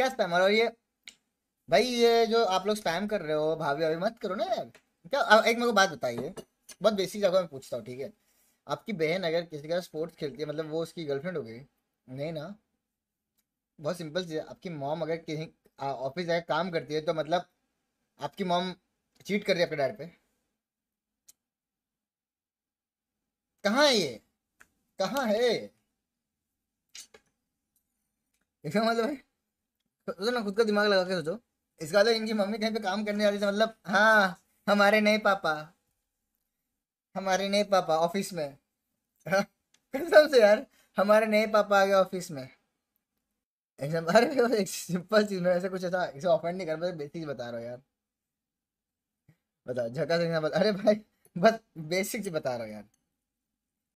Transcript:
क्या स्पैमर और ये, भाई ये जो आप लोग स्पैम कर रहे हो, भाभी भाभी मत करो ना यार। क्या, अब एक मेरे को बात बताइए। बहुत बेसिक जगह में पूछता हूँ, ठीक है? आपकी बहन अगर किसी का स्पोर्ट्स खेलती है मतलब वो उसकी गर्लफ्रेंड हो गई, नहीं ना? बहुत सिंपल चीज़ आपकी मॉम अगर कहीं ऑफ़िस जाकर काम करती है तो मतलब आपकी मॉम चीट कर रही है आपके डैड पे? कहाँ है ये? कहाँ है? इसका मतलब है सोचो ना खुद का दिमाग लगा के सोचो। इसका मतलब इनकी मम्मी कहीं पे काम करने वाली थी मतलब हाँ हमारे नए पापा। हमारे नए पापा, ऑफ़िस में। कसम से यार, हमारे नए पापा आ गए ऑफ़िस में। एकदम अरे एक सिंपल चीज़ में ऐसे कुछ ऐसा, इसे ऑफेंड नहीं कर बस बेसिक बता रहा हूँ यार। बताओ झका से बता अरे भाई, बस बेसिक चीज़ बता रहा हूँ यार।